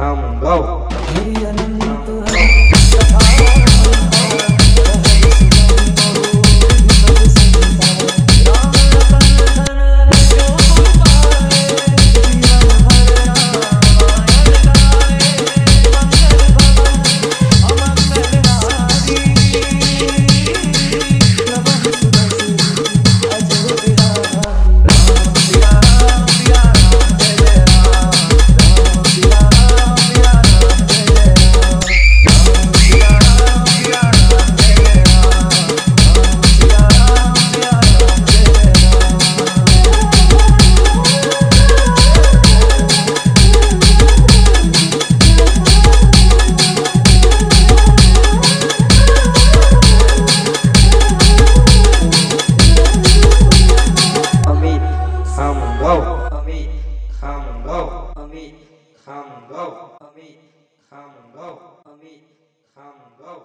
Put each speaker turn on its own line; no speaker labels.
come,
go.
come and go. Ami, come and go. Ami, come and go. Ami, come and go.